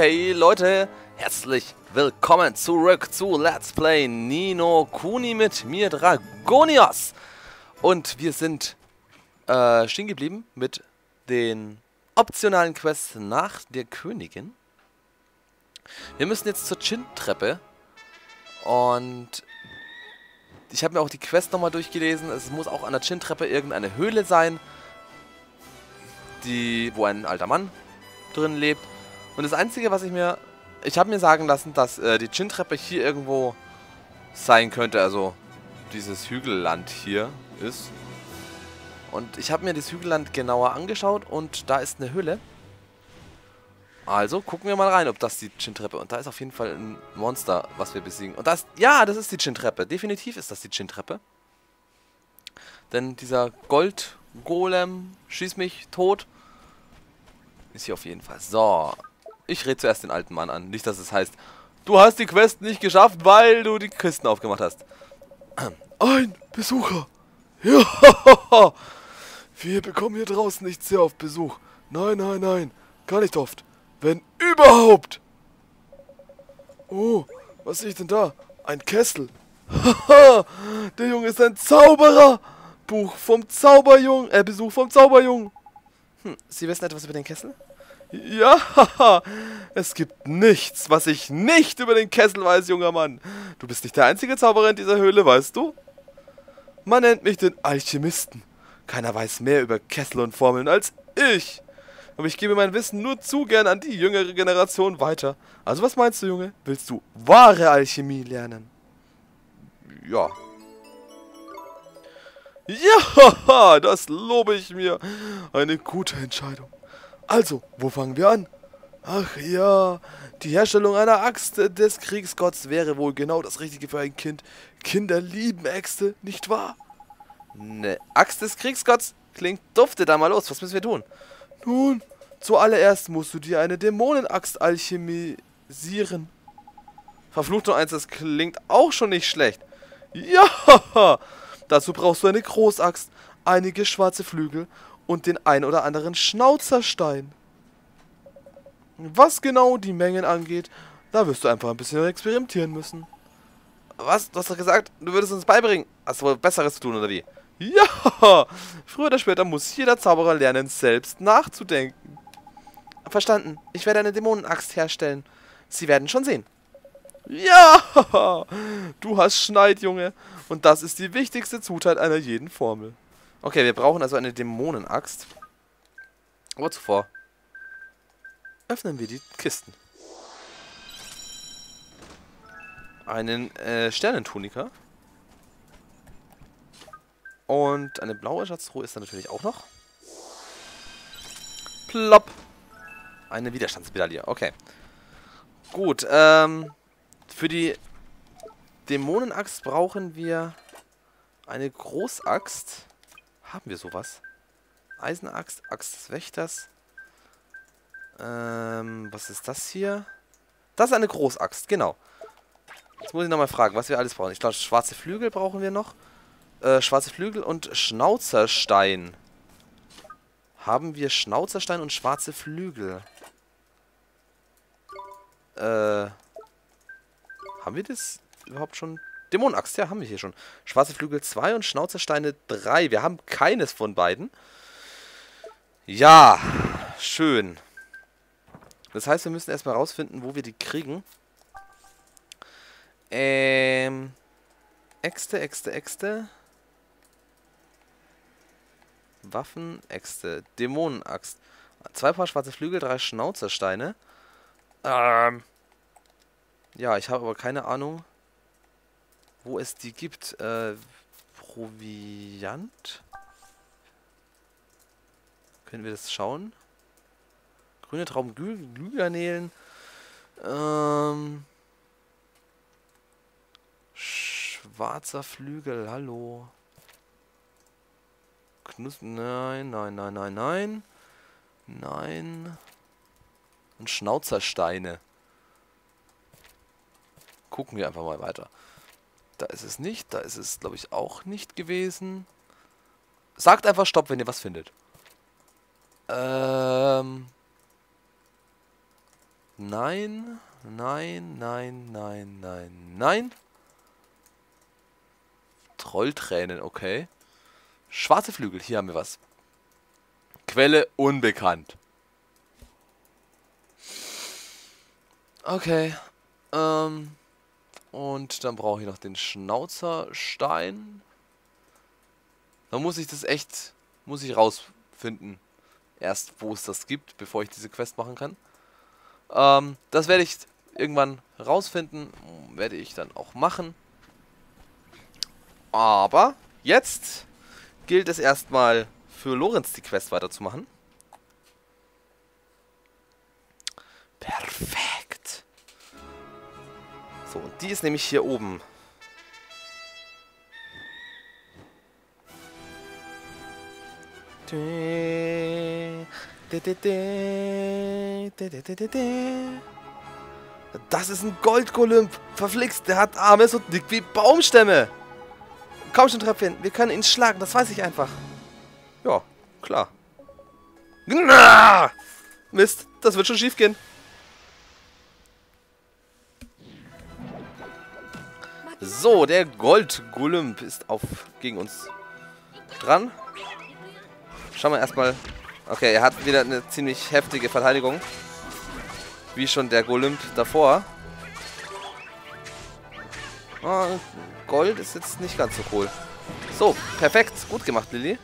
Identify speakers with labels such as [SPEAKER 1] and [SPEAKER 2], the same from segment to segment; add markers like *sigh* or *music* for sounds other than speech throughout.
[SPEAKER 1] Okay, Leute, herzlich willkommen zurück zu Let's Play Nino Kuni mit mir, Dragonios. Und wir sind äh, stehen geblieben mit den optionalen Quests nach der Königin. Wir müssen jetzt zur Chin-Treppe. Und ich habe mir auch die Quest nochmal durchgelesen. Es muss auch an der Chin-Treppe irgendeine Höhle sein, die, wo ein alter Mann drin lebt. Und das Einzige, was ich mir... Ich habe mir sagen lassen, dass äh, die Chin-Treppe hier irgendwo sein könnte. Also dieses Hügelland hier ist. Und ich habe mir das Hügelland genauer angeschaut und da ist eine Höhle. Also gucken wir mal rein, ob das die Chin-Treppe... Und da ist auf jeden Fall ein Monster, was wir besiegen. Und das... Ja, das ist die Chin-Treppe. Definitiv ist das die Chin-Treppe. Denn dieser Gold-Golem, schieß mich, tot, ist hier auf jeden Fall. So, ich rede zuerst den alten Mann an. Nicht, dass es heißt, du hast die Quest nicht geschafft, weil du die Kisten aufgemacht hast. *clears throat*
[SPEAKER 2] Ein Besucher. Ja, *laughs* wir bekommen hier draußen nicht sehr oft Besuch. Nein, nein, nein, gar nicht oft. Wenn überhaupt. Oh, was sehe ich denn da? Ein Kessel. Haha, *laughs* der Junge ist ein Zauberer. Buch vom Zauberjungen, äh, Besuch vom Zauberjungen.
[SPEAKER 1] Hm, Sie wissen etwas über den Kessel?
[SPEAKER 2] Ja, *laughs* es gibt nichts, was ich nicht über den Kessel weiß, junger Mann. Du bist nicht der einzige Zauberer in dieser Höhle, weißt du? Man nennt mich den Alchemisten. Keiner weiß mehr über Kessel und Formeln als ich. Aber ich gebe mein Wissen nur zu gern an die jüngere Generation weiter. Also was meinst du, Junge? Willst du wahre Alchemie lernen?
[SPEAKER 1] Ja.
[SPEAKER 2] Ja, *laughs* das lobe ich mir. Eine gute Entscheidung. Also, wo fangen wir an? Ach ja, die Herstellung einer Axt des Kriegsgotts wäre wohl genau das Richtige für ein Kind. Kinder lieben Äxte, nicht wahr?
[SPEAKER 1] Ne Axt des Kriegsgotts klingt dufte da mal los. Was müssen wir tun?
[SPEAKER 2] Nun, zuallererst musst du dir eine Dämonenaxt alchemisieren.
[SPEAKER 1] Verflucht nur eins, das klingt auch schon nicht schlecht.
[SPEAKER 2] Ja, *laughs* dazu brauchst du eine Großaxt, einige schwarze Flügel und den ein oder anderen Schnauzerstein. Was genau die Mengen angeht, da wirst du einfach ein bisschen experimentieren müssen.
[SPEAKER 1] Was? Du hast doch gesagt, du würdest uns beibringen. Hast du wohl Besseres zu tun, oder wie?
[SPEAKER 2] Ja! Früher oder später muss jeder Zauberer lernen, selbst nachzudenken.
[SPEAKER 1] Verstanden. Ich werde eine Dämonenaxt herstellen. Sie werden schon sehen.
[SPEAKER 2] Ja! Du hast Schneid, Junge. Und das ist die wichtigste Zutat einer jeden Formel.
[SPEAKER 1] Okay, wir brauchen also eine Dämonenaxt. Aber zuvor öffnen wir die Kisten. Einen äh, Sternentunika. Und eine blaue Schatztruhe ist da natürlich auch noch. Plopp. Eine Widerstandsmedaille. Okay. Gut, ähm, für die Dämonenaxt brauchen wir eine Großaxt. Haben wir sowas? Eisenaxt, Axt des Wächters. Ähm, was ist das hier? Das ist eine Großaxt, genau. Jetzt muss ich nochmal fragen, was wir alles brauchen. Ich glaube, schwarze Flügel brauchen wir noch. Äh, schwarze Flügel und Schnauzerstein. Haben wir Schnauzerstein und schwarze Flügel? Äh, haben wir das überhaupt schon Dämonenaxt, ja, haben wir hier schon. Schwarze Flügel 2 und Schnauzersteine 3. Wir haben keines von beiden. Ja, schön. Das heißt, wir müssen erstmal rausfinden, wo wir die kriegen. Ähm. Äxte, Äxte, Äxte. Waffen, Äxte. Dämonenaxt. Zwei Paar schwarze Flügel, drei Schnauzersteine. Ähm. Ja, ich habe aber keine Ahnung, wo es die gibt. Äh, Proviant? Können wir das schauen? Grüne Trauben, Glüh Glühgarnelen. Ähm, schwarzer Flügel, hallo. Knus nein, nein, nein, nein, nein. Nein. Und Schnauzersteine. Gucken wir einfach mal weiter. Da ist es nicht. Da ist es, glaube ich, auch nicht gewesen. Sagt einfach Stopp, wenn ihr was findet. Ähm. Nein, nein, nein, nein, nein, nein. Trolltränen, okay. Schwarze Flügel, hier haben wir was. Quelle unbekannt. Okay. Ähm, und dann brauche ich noch den Schnauzerstein. Dann muss ich das echt, muss ich rausfinden. Erst, wo es das gibt, bevor ich diese Quest machen kann. Ähm, das werde ich irgendwann rausfinden. Werde ich dann auch machen. Aber jetzt gilt es erstmal für Lorenz die Quest weiterzumachen. Perfekt. So, und die ist nämlich hier oben. Das ist ein Goldgolymp. Verflixt, der hat Arme so dick wie Baumstämme. Komm schon, Tröpfchen, wir können ihn schlagen, das weiß ich einfach. Ja, klar. Mist, das wird schon schief gehen. So, der Gold-Golymp ist auf gegen uns dran. Schauen wir erstmal. Okay, er hat wieder eine ziemlich heftige Verteidigung. Wie schon der Golymp davor. Oh, Gold ist jetzt nicht ganz so cool. So, perfekt. Gut gemacht, Lilly.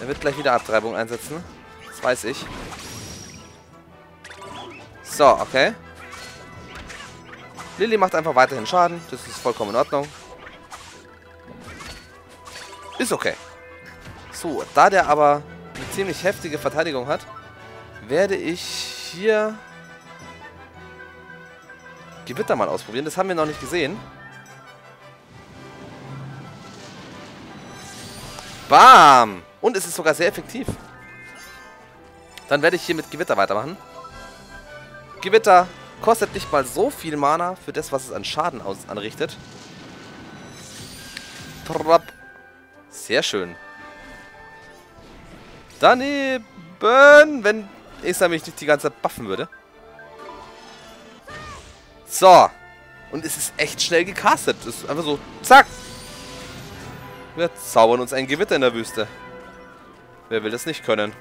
[SPEAKER 1] Er wird gleich wieder Abtreibung einsetzen. Das weiß ich. So, okay. Lilly macht einfach weiterhin Schaden. Das ist vollkommen in Ordnung. Ist okay. So, da der aber eine ziemlich heftige Verteidigung hat, werde ich hier Gewitter mal ausprobieren. Das haben wir noch nicht gesehen. Bam! Und es ist sogar sehr effektiv. Dann werde ich hier mit Gewitter weitermachen. Gewitter kostet nicht mal so viel Mana für das, was es an Schaden anrichtet. Sehr schön. Daneben, wenn ich mich nicht die ganze Zeit buffen würde. So. Und es ist echt schnell gecastet. Es ist einfach so, zack. Wir zaubern uns ein Gewitter in der Wüste. Wer will das nicht können?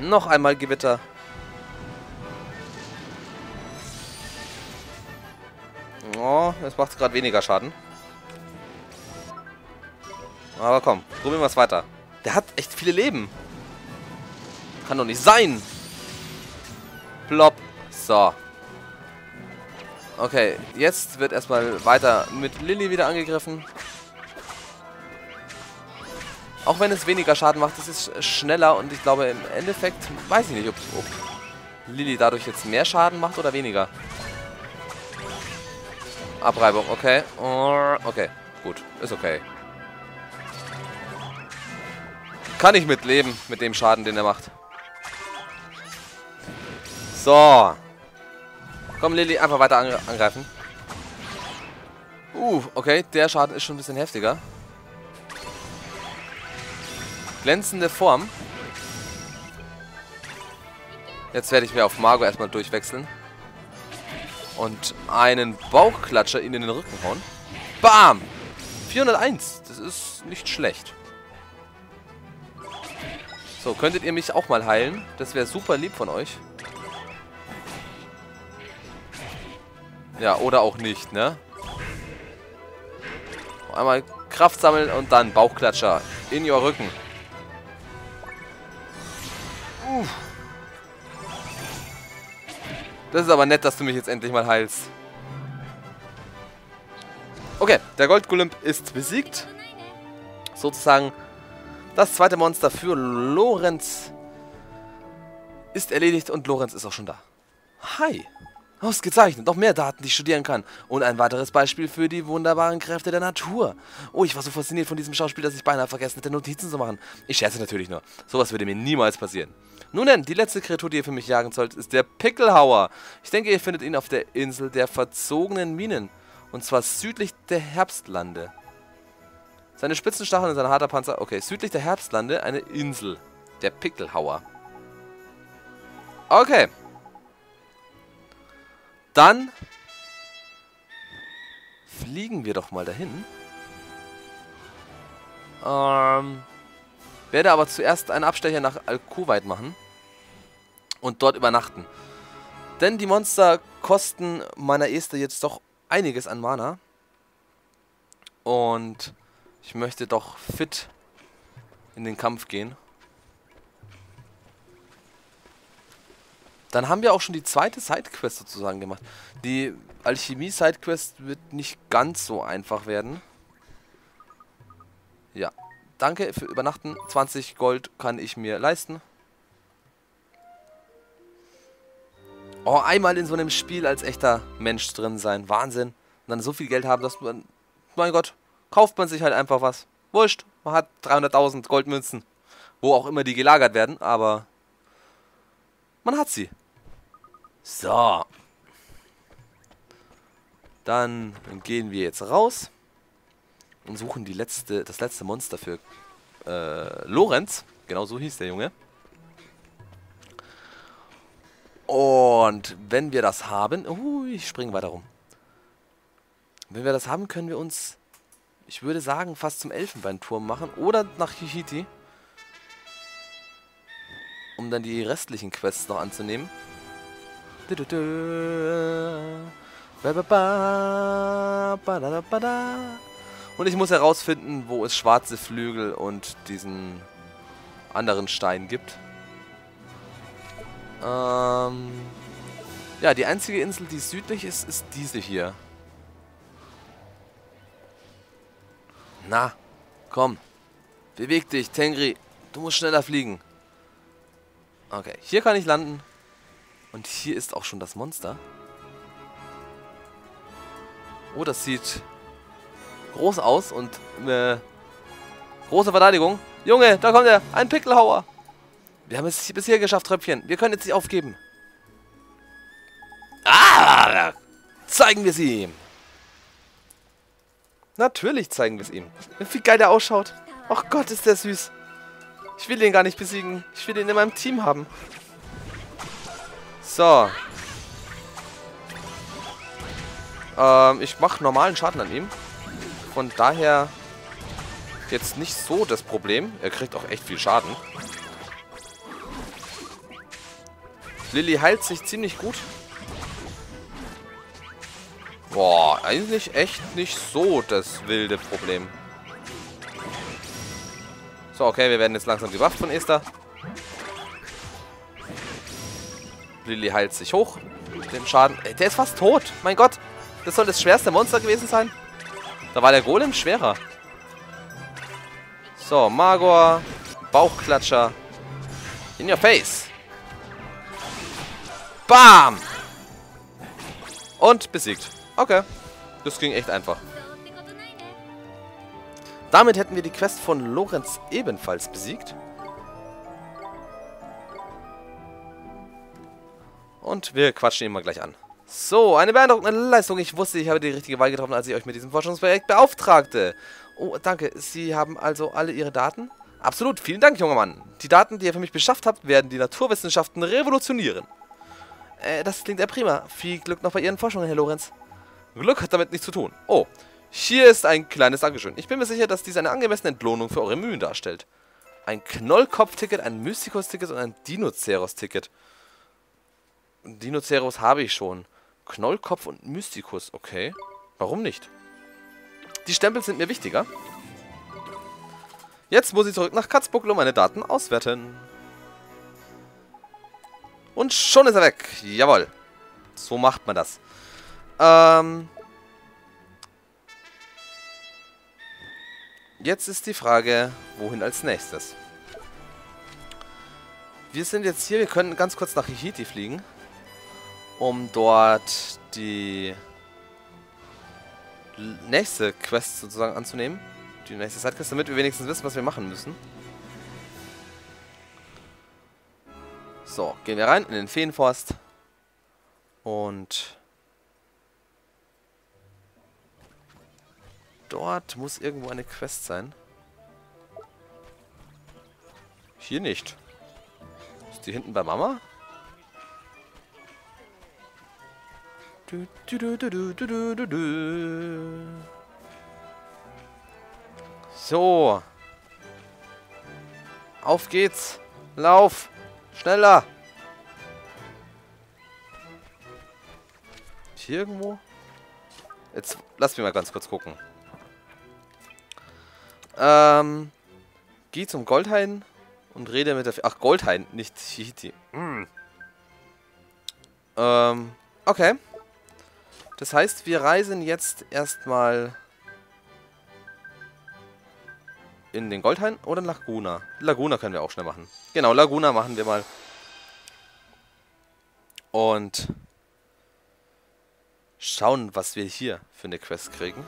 [SPEAKER 1] Noch einmal Gewitter. Oh, es macht gerade weniger Schaden. Aber komm, probieren wir es weiter. Der hat echt viele Leben. Kann doch nicht sein. Plop. So. Okay, jetzt wird erstmal weiter mit Lilly wieder angegriffen. Auch wenn es weniger Schaden macht, es ist schneller und ich glaube im Endeffekt, weiß ich nicht, ob, ob Lilly dadurch jetzt mehr Schaden macht oder weniger. Abreibung, okay. Okay, gut, ist okay. Kann ich mitleben mit dem Schaden, den er macht. So. Komm, Lilly, einfach weiter angreifen. Uh, okay, der Schaden ist schon ein bisschen heftiger. Glänzende Form. Jetzt werde ich mir auf Margot erstmal durchwechseln. Und einen Bauchklatscher in den Rücken hauen. Bam! 401. Das ist nicht schlecht. So, könntet ihr mich auch mal heilen? Das wäre super lieb von euch. Ja, oder auch nicht, ne? Einmal Kraft sammeln und dann Bauchklatscher in ihr Rücken. Uff. Das ist aber nett, dass du mich jetzt endlich mal heilst. Okay, der Goldgolymp ist besiegt. Sozusagen das zweite Monster für Lorenz ist erledigt und Lorenz ist auch schon da. Hi. Ausgezeichnet, noch mehr Daten, die ich studieren kann. Und ein weiteres Beispiel für die wunderbaren Kräfte der Natur. Oh, ich war so fasziniert von diesem Schauspiel, dass ich beinahe vergessen hätte, Notizen zu machen. Ich scherze natürlich nur. Sowas würde mir niemals passieren. Nun denn, die letzte Kreatur, die ihr für mich jagen sollt, ist der Pickelhauer. Ich denke, ihr findet ihn auf der Insel der verzogenen Minen. Und zwar südlich der Herbstlande. Seine spitzen Stacheln und sein harter Panzer... Okay, südlich der Herbstlande eine Insel. Der Pickelhauer. Okay. Dann fliegen wir doch mal dahin. Ähm, werde aber zuerst einen Abstecher nach Alkuwait machen und dort übernachten. Denn die Monster kosten meiner Este jetzt doch einiges an Mana. Und ich möchte doch fit in den Kampf gehen. Dann haben wir auch schon die zweite Sidequest sozusagen gemacht. Die Alchemie-Sidequest wird nicht ganz so einfach werden. Ja. Danke für Übernachten. 20 Gold kann ich mir leisten. Oh, einmal in so einem Spiel als echter Mensch drin sein. Wahnsinn. Und dann so viel Geld haben, dass man... Mein Gott, kauft man sich halt einfach was. Wurscht, man hat 300.000 Goldmünzen. Wo auch immer die gelagert werden, aber... Man hat sie. So. Dann gehen wir jetzt raus und suchen die letzte, das letzte Monster für äh, Lorenz. Genau so hieß der Junge. Und wenn wir das haben... Uh, ich springe weiter rum. Wenn wir das haben, können wir uns, ich würde sagen, fast zum Elfenbeinturm machen. Oder nach Hihiti. Um dann die restlichen Quests noch anzunehmen. Und ich muss herausfinden, wo es schwarze Flügel und diesen anderen Stein gibt. Ähm ja, die einzige Insel, die südlich ist, ist diese hier. Na, komm. Beweg dich, Tengri. Du musst schneller fliegen. Okay, hier kann ich landen. Und hier ist auch schon das Monster. Oh, das sieht groß aus und äh, große Verteidigung. Junge, da kommt er. Ein Pickelhauer. Wir haben es bis hier geschafft, Tröpfchen. Wir können jetzt nicht aufgeben. Ah! Zeigen wir es ihm. Natürlich zeigen wir es ihm. Wie geil der ausschaut. Ach Gott, ist der süß. Ich will ihn gar nicht besiegen. Ich will ihn in meinem Team haben. So. Ähm, ich mache normalen Schaden an ihm. Von daher jetzt nicht so das Problem. Er kriegt auch echt viel Schaden. Lilly heilt sich ziemlich gut. Boah, eigentlich echt nicht so das wilde Problem. So, okay, wir werden jetzt langsam gebufft von Esther. Lilly heilt sich hoch. Den Schaden. Ey, der ist fast tot. Mein Gott. Das soll das schwerste Monster gewesen sein. Da war der Golem schwerer. So, Magor. Bauchklatscher. In your face. Bam! Und besiegt. Okay. Das ging echt einfach. Damit hätten wir die Quest von Lorenz ebenfalls besiegt. Und wir quatschen ihn mal gleich an. So, eine beeindruckende Leistung. Ich wusste, ich habe die richtige Wahl getroffen, als ich euch mit diesem Forschungsprojekt beauftragte. Oh, danke. Sie haben also alle Ihre Daten? Absolut. Vielen Dank, junger Mann. Die Daten, die ihr für mich beschafft habt, werden die Naturwissenschaften revolutionieren. Äh, das klingt ja prima. Viel Glück noch bei Ihren Forschungen, Herr Lorenz. Glück hat damit nichts zu tun. Oh, hier ist ein kleines Dankeschön. Ich bin mir sicher, dass dies eine angemessene Entlohnung für eure Mühen darstellt. Ein Knollkopf-Ticket, ein Mystikos-Ticket und ein Dinoceros-Ticket. Dinoceros habe ich schon. Knollkopf und Mystikus, okay. Warum nicht? Die Stempel sind mir wichtiger. Jetzt muss ich zurück nach Katzbuckel und meine Daten auswerten. Und schon ist er weg. Jawohl. So macht man das. Ähm... Jetzt ist die Frage, wohin als nächstes? Wir sind jetzt hier, wir können ganz kurz nach Hihiti fliegen um dort die nächste Quest sozusagen anzunehmen. Die nächste Sidequest, damit wir wenigstens wissen, was wir machen müssen. So, gehen wir rein in den Feenforst. Und dort muss irgendwo eine Quest sein. Hier nicht. Ist die hinten bei Mama? Du, du, du. So. Auf geht's. Lauf. Schneller. Hier irgendwo? Jetzt lass mich mal ganz kurz gucken. Ähm, geh zum Goldhain und rede mit der... F Ach, Goldhain, nicht Chihiti. Mm. Ähm, okay. Das heißt, wir reisen jetzt erstmal in den Goldhain oder Laguna. Laguna können wir auch schnell machen. Genau, Laguna machen wir mal. Und schauen, was wir hier für eine Quest kriegen.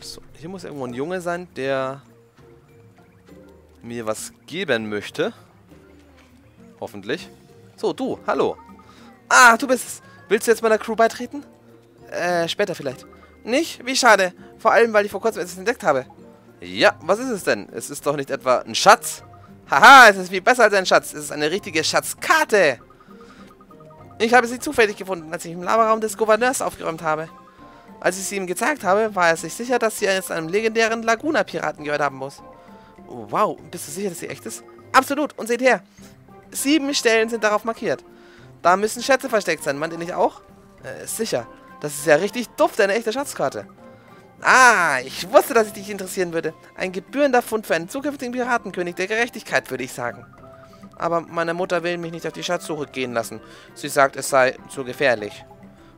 [SPEAKER 1] So, hier muss irgendwo ein Junge sein, der mir was geben möchte. Hoffentlich. So, du, hallo. Ah, du bist es. Willst du jetzt meiner Crew beitreten? Äh, später vielleicht. Nicht? Wie schade. Vor allem, weil ich vor kurzem etwas entdeckt habe. Ja, was ist es denn? Es ist doch nicht etwa ein Schatz. Haha, es ist viel besser als ein Schatz. Es ist eine richtige Schatzkarte. Ich habe sie zufällig gefunden, als ich im Laberraum des Gouverneurs aufgeräumt habe. Als ich sie ihm gezeigt habe, war er sich sicher, dass sie jetzt einem legendären Laguna-Piraten gehört haben muss. Wow, bist du sicher, dass sie echt ist? Absolut, und seht her. Sieben Stellen sind darauf markiert. Da müssen Schätze versteckt sein, meint ihr nicht auch? Äh, sicher. Das ist ja richtig duft, eine echte Schatzkarte. Ah, ich wusste, dass ich dich interessieren würde. Ein gebührender Fund für einen zukünftigen Piratenkönig der Gerechtigkeit, würde ich sagen. Aber meine Mutter will mich nicht auf die Schatzsuche gehen lassen. Sie sagt, es sei zu gefährlich.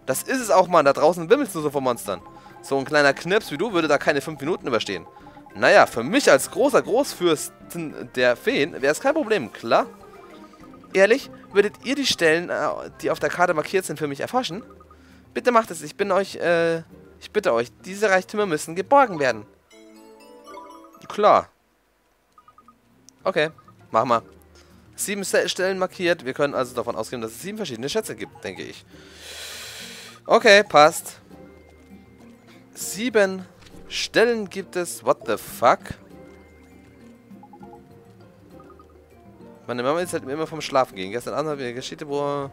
[SPEAKER 1] Das ist es auch, Mann. Da draußen wimmelst du so von Monstern. So ein kleiner Knirps wie du würde da keine fünf Minuten überstehen. Naja, für mich als großer Großfürsten der Feen wäre es kein Problem, klar? Ehrlich, würdet ihr die Stellen, äh, die auf der Karte markiert sind, für mich erforschen? Bitte macht es, ich bin euch, äh, ich bitte euch, diese Reichtümer müssen geborgen werden. Klar. Okay, machen wir. Sieben Stellen markiert. Wir können also davon ausgehen, dass es sieben verschiedene Schätze gibt, denke ich. Okay, passt. Sieben Stellen gibt es. What the fuck? Meine Mama ist halt immer vom Schlafen gehen. Gestern Abend haben wir eine Geschichte, wo...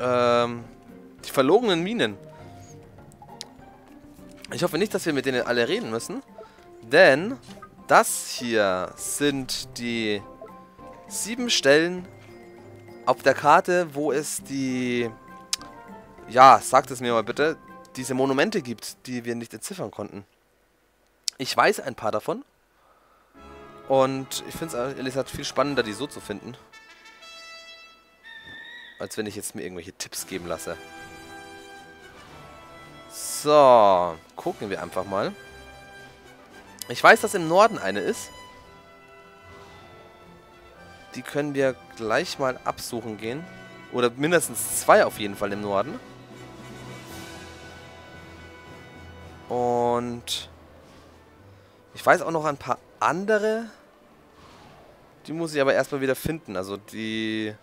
[SPEAKER 1] Ähm... Die verlogenen Minen. Ich hoffe nicht, dass wir mit denen alle reden müssen. Denn das hier sind die sieben Stellen auf der Karte, wo es die... Ja, sagt es mir mal bitte. Diese Monumente gibt, die wir nicht entziffern konnten. Ich weiß ein paar davon. Und ich finde es ehrlich gesagt viel spannender, die so zu finden. Als wenn ich jetzt mir irgendwelche Tipps geben lasse. So, gucken wir einfach mal. Ich weiß, dass im Norden eine ist. Die können wir gleich mal absuchen gehen. Oder mindestens zwei auf jeden Fall im Norden. Und ich weiß auch noch ein paar andere. Die muss ich aber erstmal wieder finden. Also die...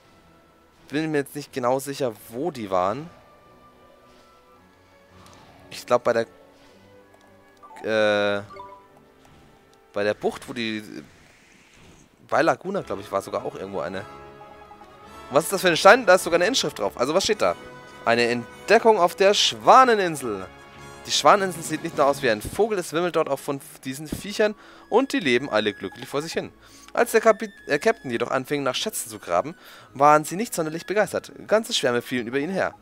[SPEAKER 1] Bin mir jetzt nicht genau sicher, wo die waren. Ich glaube bei der... Äh, bei der Bucht, wo die... Bei Laguna, glaube ich, war sogar auch irgendwo eine. was ist das für ein Stein? Da ist sogar eine Inschrift drauf. Also was steht da? Eine Entdeckung auf der Schwaneninsel. Die Schwaneninsel sieht nicht nur aus wie ein Vogel, es wimmelt dort auch von diesen Viechern und die leben alle glücklich vor sich hin. Als der Kapit äh, Captain jedoch anfing, nach Schätzen zu graben, waren sie nicht sonderlich begeistert. Ganze Schwärme fielen über ihn her.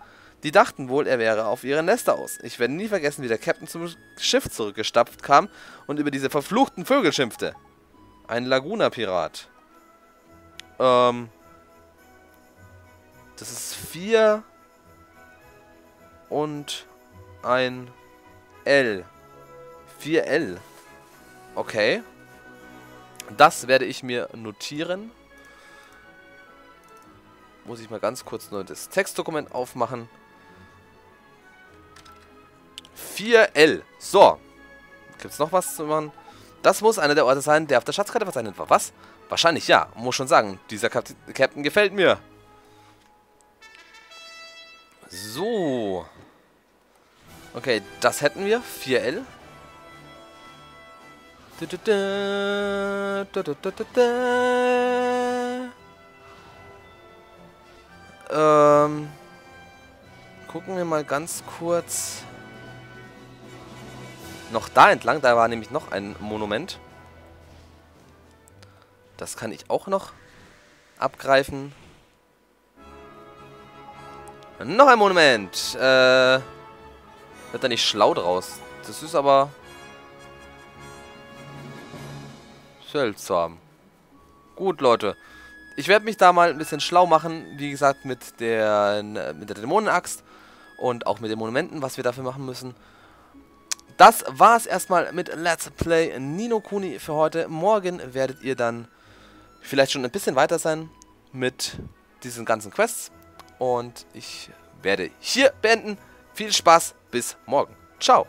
[SPEAKER 1] Die dachten wohl, er wäre auf ihre Nester aus. Ich werde nie vergessen, wie der Captain zum Schiff zurückgestapft kam und über diese verfluchten Vögel schimpfte. Ein Laguna-Pirat. Ähm. Das ist vier und ein L. 4L. Okay. Das werde ich mir notieren. Muss ich mal ganz kurz nur das Textdokument aufmachen. 4L. So. Gibt es noch was zu machen? Das muss einer der Orte sein, der auf der Schatzkarte verzeichnet war. Was? Wahrscheinlich ja. Muss schon sagen, dieser Captain gefällt mir. So. Okay, das hätten wir. 4L. Du, du, du, du, du, du, du, du. Ähm, gucken wir mal ganz kurz noch da entlang. Da war nämlich noch ein Monument. Das kann ich auch noch abgreifen. Noch ein Monument. Äh, wird da nicht schlau draus. Das ist aber seltsam. Gut, Leute. Ich werde mich da mal ein bisschen schlau machen. Wie gesagt, mit der, mit der Dämonenaxt. Und auch mit den Monumenten, was wir dafür machen müssen. Das war es erstmal mit Let's Play Nino Kuni für heute. Morgen werdet ihr dann vielleicht schon ein bisschen weiter sein mit diesen ganzen Quests. Und ich werde hier beenden. Viel Spaß, bis morgen. Ciao.